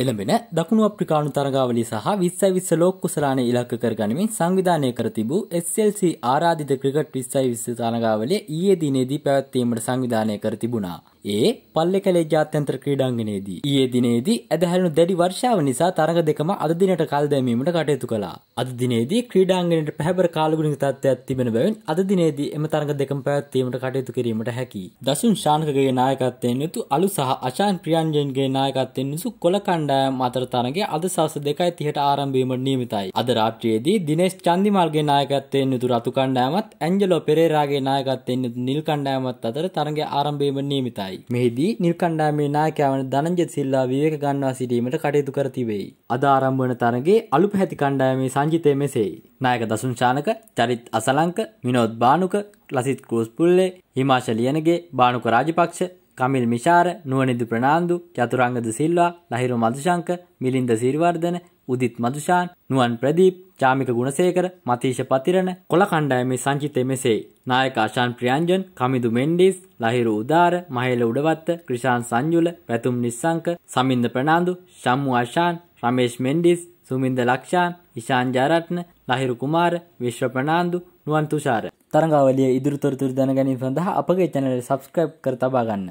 එළඹෙන දකුණු අප්‍රිකානු තරගාවලිය සහ 20 20 ලෝක කුසලාන ඉලක්ක කරගනිමින් සංවිධානය කර තිබූ SLC ආරාධිත ක්‍රිකට් 20 20 තරගාවලිය ඊයේ දිනේදී පැවැත්වීමට සංවිධානය කර තිබුණා. ඒ පල්ලෙකලේ ජාත්‍යන්තර ක්‍රීඩාංගණයේදී ඊයේ දිනේදී ඇදහැරුණු දැඩි වර්ෂාව නිසා තරග දෙකම අද දිනට කල් දැමීමට කටයුතු කළා. අද දිනේදී ක්‍රීඩාංගණයට පැහැබර කාලගුණික තත්ත්වයක් තිබෙන බැවින් අද දිනේදී එම තරග දෙකම පැවැත්වීමට කටයුතු කිරීමට හැකියි. දසුන් ශානකගේ නායකත්වයෙන් යුතු අලු සහ අශාන් ප්‍රියන්ජන්ගේ නායකත්වයෙන් යුතු කොළ කණ්ඩායම් අතර තරගය අද සවස් 2:30ට ආරම්භ වීමට නියමිතයි. අද රාත්‍රියේදී දිනේෂ් චන්දිමාල්ගේ නායකත්වයෙන් යුතු රතු කණ්ඩායමත් ඇන්ජලෝ පෙරේරාගේ නායකත්වයෙන් යුතු නිල් කණ්ඩායමත් අතර තරගය ආරම්භ වීමට නියමිතයි. මෙහිදී නිල් කණ්ඩායමේ නායකයා වන ධනංජය සිල්වා විවේක ගන්නවා සිටීමට කටයුතු කර තිබේ. අද ආරම්භ වන තරගයේ අලු පැහැති කණ්ඩායමේ සංජිතය මෙසේයි. නායක දසුන් ශානක, චරිත් අසලංක, විනෝද් බානුක, ලසිත් ක්‍රූස්පුල්ලේ, හිමාශ ලියනගේ, බානුක රාජපක්ෂ, කමිල් මිශාර නුවනිදු ප්‍රනාන්දු චතුරංගද සිල්වා ලහිරු මදුශංක මිලින්ද සිරිවර්ධන උදිත් මදුෂාන් නුවන් ප්‍රදීප් චාමික ගුණසේකර මතීෂ පතිරණ කොළ කණ්ඩායමේ සංචිතය මෙසේ. නායක අශාන් ප්‍රියන්ජන් කමිදු මෙන්ඩිස් ලහිරු උදාර මහේල උඩවත්ත ක්‍රිෂාන් සංජුල පැතුම් නිස්සංක සමින්ද ප්‍රනාන්දු ශම්මු අශාන් රමේෂ් මෙන්ඩිස් සුමින්ද ලක්ෂාන් ඉශාන් ජාරත්න ලහිරු කුමාර විශ්ව ප්‍රනාන්දු නුවන් තුෂාර. තරඟාවලිය ඉදිරිතොරතුරු දැනගැනීම සඳහා අපගේ චැනල සබස්ක්‍රයිබ් කර තබා ගන්න.